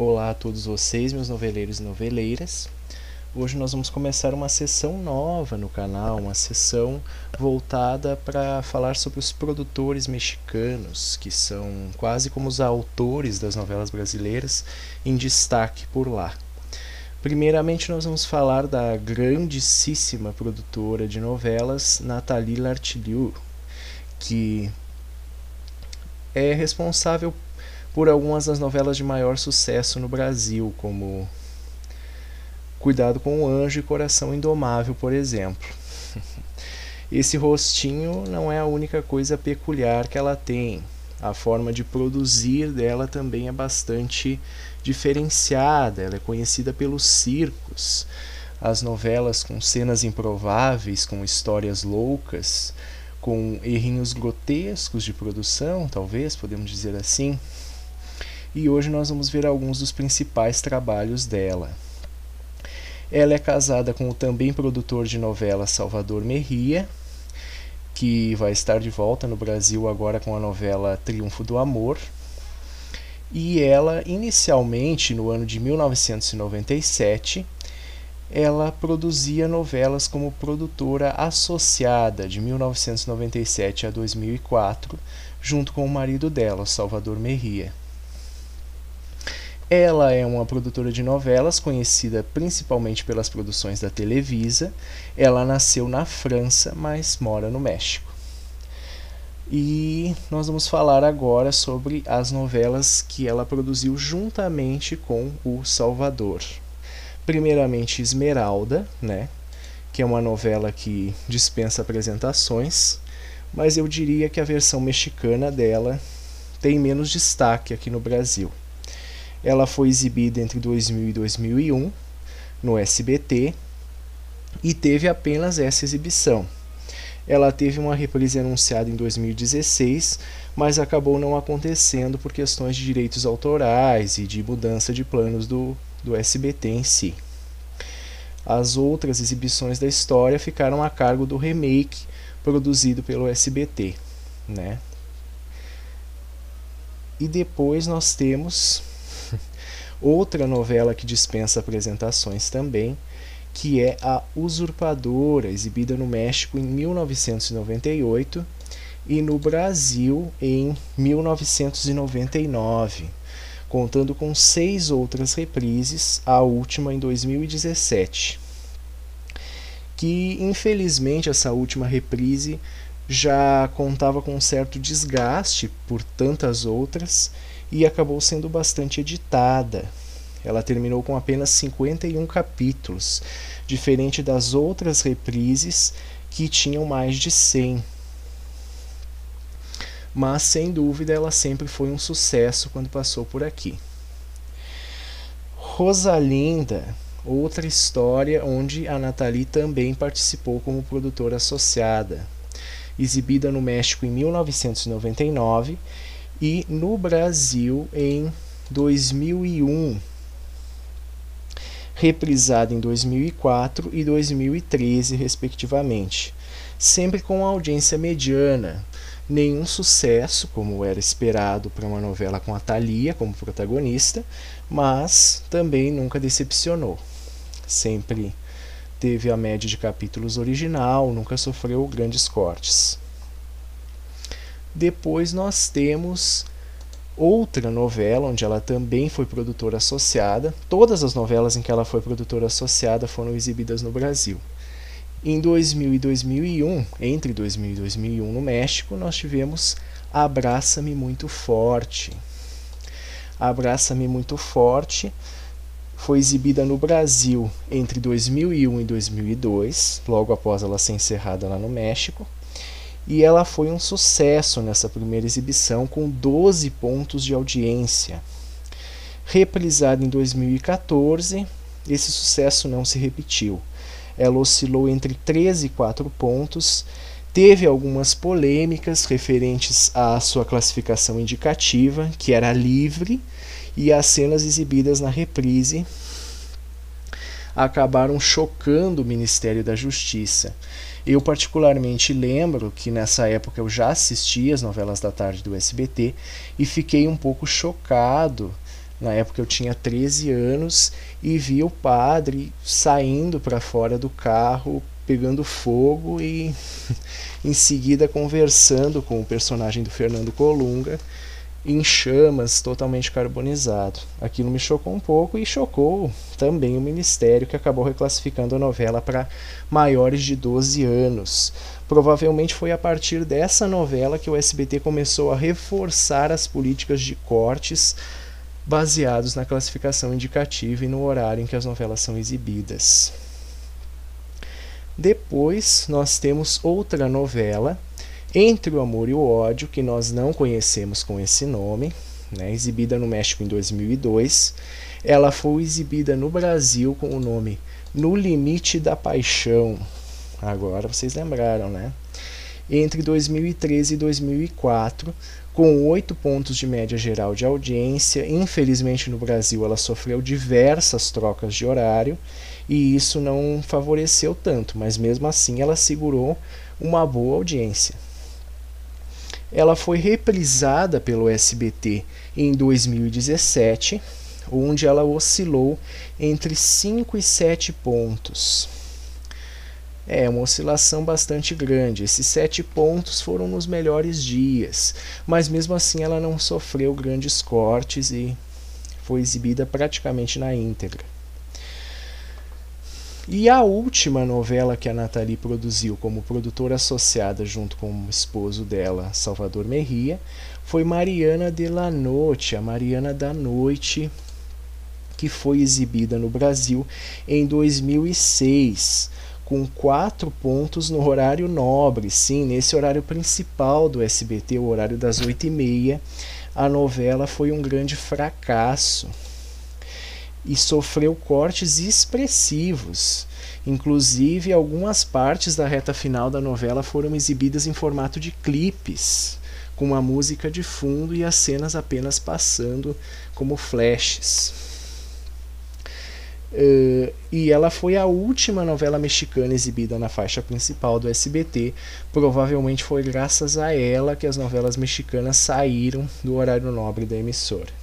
Olá a todos vocês, meus noveleiros e noveleiras. Hoje nós vamos começar uma sessão nova no canal, uma sessão voltada para falar sobre os produtores mexicanos, que são quase como os autores das novelas brasileiras em destaque por lá. Primeiramente, nós vamos falar da grandíssima produtora de novelas Nathalie Lartiliou, que é responsável por algumas das novelas de maior sucesso no Brasil, como Cuidado com o Anjo e Coração Indomável, por exemplo. Esse rostinho não é a única coisa peculiar que ela tem. A forma de produzir dela também é bastante diferenciada. Ela é conhecida pelos circos, as novelas com cenas improváveis, com histórias loucas, com errinhos grotescos de produção, talvez podemos dizer assim. E hoje nós vamos ver alguns dos principais trabalhos dela. Ela é casada com o também produtor de novela Salvador Merria, que vai estar de volta no Brasil agora com a novela Triunfo do Amor. E ela, inicialmente, no ano de 1997, ela produzia novelas como produtora associada de 1997 a 2004, junto com o marido dela, Salvador Merria. Ela é uma produtora de novelas conhecida principalmente pelas produções da Televisa. Ela nasceu na França, mas mora no México. E nós vamos falar agora sobre as novelas que ela produziu juntamente com o Salvador primeiramente Esmeralda, né? Que é uma novela que dispensa apresentações, mas eu diria que a versão mexicana dela tem menos destaque aqui no Brasil. Ela foi exibida entre 2000 e 2001 no SBT e teve apenas essa exibição. Ela teve uma reprise anunciada em 2016, mas acabou não acontecendo por questões de direitos autorais e de mudança de planos do do SBT em si. As outras exibições da história ficaram a cargo do remake produzido pelo SBT, né? E depois nós temos outra novela que dispensa apresentações também, que é A Usurpadora, exibida no México em 1998 e no Brasil em 1999 contando com seis outras reprises, a última em 2017. Que infelizmente essa última reprise já contava com um certo desgaste por tantas outras e acabou sendo bastante editada. Ela terminou com apenas 51 capítulos, diferente das outras reprises que tinham mais de 100 mas sem dúvida ela sempre foi um sucesso quando passou por aqui. Rosalinda, outra história onde a Nathalie também participou como produtora associada, exibida no México em 1999 e no Brasil em 2001, reprisada em 2004 e 2013, respectivamente, sempre com audiência mediana, nenhum sucesso, como era esperado para uma novela com a Thalia como protagonista, mas também nunca decepcionou. Sempre teve a média de capítulos original, nunca sofreu grandes cortes. Depois nós temos outra novela onde ela também foi produtora associada. Todas as novelas em que ela foi produtora associada foram exibidas no Brasil. Em 2000 e 2001, entre 2000 e 2001 no México, nós tivemos Abraça-me Muito Forte. Abraça-me Muito Forte foi exibida no Brasil entre 2001 e 2002, logo após ela ser encerrada lá no México. E ela foi um sucesso nessa primeira exibição, com 12 pontos de audiência. Reprisada em 2014, esse sucesso não se repetiu ela oscilou entre 3 e 4 pontos. Teve algumas polêmicas referentes à sua classificação indicativa, que era livre, e as cenas exibidas na reprise acabaram chocando o Ministério da Justiça. Eu, particularmente, lembro que nessa época eu já assistia as novelas da tarde do SBT e fiquei um pouco chocado Na época eu tinha 13 anos e vi o padre saindo para fora do carro, pegando fogo e em seguida conversando com o personagem do Fernando Colunga em chamas, totalmente carbonizado. Aquilo me chocou um pouco e chocou também o Ministério, que acabou reclassificando a novela para maiores de 12 anos. Provavelmente foi a partir dessa novela que o SBT começou a reforçar as políticas de cortes baseados na classificação indicativa e no horário em que as novelas são exibidas. Depois nós temos outra novela entre o Amor e o Ódio, que nós não conhecemos com esse nome, né, exibida no México em 2002. Ela foi exibida no Brasil com o nome No Limite da Paixão. Agora vocês lembraram, né? Entre 2013 e 2004, com oito pontos de média geral de audiência. Infelizmente, no Brasil, ela sofreu diversas trocas de horário e isso não favoreceu tanto, mas mesmo assim ela segurou uma boa audiência ela foi reprisada pelo SBT em 2017, onde ela oscilou entre 5 e 7 pontos. É uma oscilação bastante grande. Esses sete pontos foram nos melhores dias, mas mesmo assim ela não sofreu grandes cortes e foi exibida praticamente na íntegra. E a última novela que a Nathalie produziu como produtora associada junto com o esposo dela, Salvador Merria, foi Mariana de la Noite, a Mariana da Noite, que foi exibida no Brasil em 2006, com quatro pontos no horário nobre, sim, nesse horário principal do SBT, o horário das oito e meia. A novela foi um grande fracasso e sofreu cortes expressivos. Inclusive, algumas partes da reta final da novela foram exibidas em formato de clipes, com uma música de fundo e as cenas apenas passando como flashes. Uh, e ela foi a última novela mexicana exibida na faixa principal do SBT. Provavelmente foi graças a ela que as novelas mexicanas saíram do horário nobre da emissora.